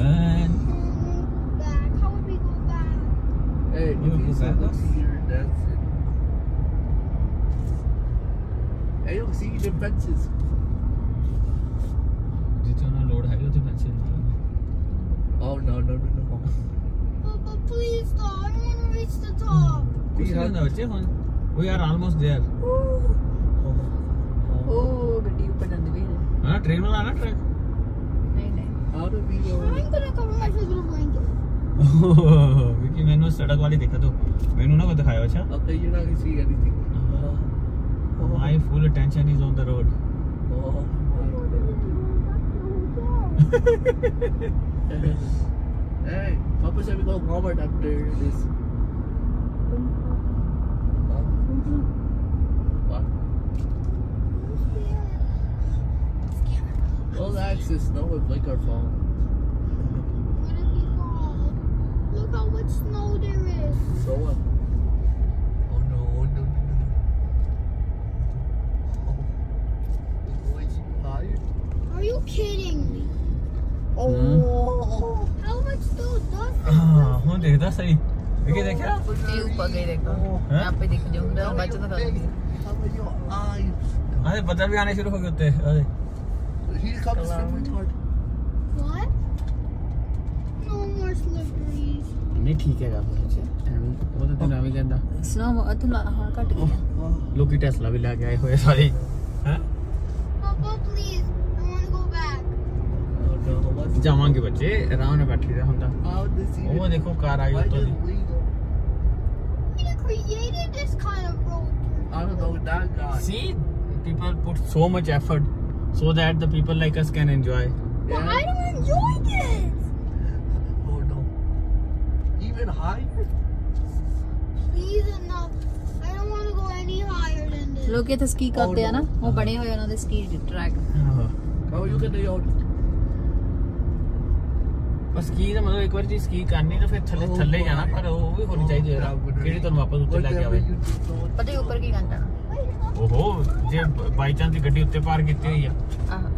run. Back. How would we go back? Hey, you would go back? Hey, look, see the fences. जितना load है उतने fancy नहीं Oh no no no no. Papa, please stop. I don't want to reach the top. we are almost there. Oh, oh, you oh. oh. oh. oh. oh. oh. oh. oh. How do we go? I'm gonna cover myself with a blanket. क्योंकि मैंने उस सड़क वाली देखा तो मैंने ना को दिखाया अच्छा अब तक ये ना किसी का नहीं थी my full attention is on the road Hey, Papa said we go Walmart after this. We'll access snow with like our phone. Look how much snow there is. So what? Oh no, oh no, no, no. Oh. Are you kidding me? Oh. How much snow does Ah, हूँ देखता सही. ये you tube पर गई देखो. Oh, यहाँ पे दिख जाऊँगा. बच्चों का. अरे बदल भी आने शुरू हो गए होते हैं. helicopters filming? What? No more slipperies. नहीं ठीक है काफ़ी अच्छा एंड वो तो तेरा भी कहता स्नो अतला हाँ कट गया लोकी टेस्ला भी लेके आए हुए सारी हैं papa please I want to go back जावांगे बच्चे आराम ने बैठी रहा हुंदा वो देखो कार आ गई तो created this kind of road. I don't know that guy. See, people put so much effort so that the people like us can enjoy. But yeah. I don't enjoy this. Oh no. Even higher? Please enough. I don't want to go any higher than this. Look at the ski करते हैं ना वो बड़े हुए ना the ski track. How you can do out? पर स्की तो मतलब एक बार जी स्की करनी तो फिर थले थले जाना पर वो भी होनी चाहिए जरा कीड़ी तो वापस उतर लग गया भाई पता ही ऊपर की घंटा ਓਹੋ ਜੇ ਬਾਈ ਚਾਂਸ ਦੀ ਗੱਡੀ ਉੱਤੇ ਪਾਰ ਕੀਤੀ ਹੋਈ ਆ। ਆਹ।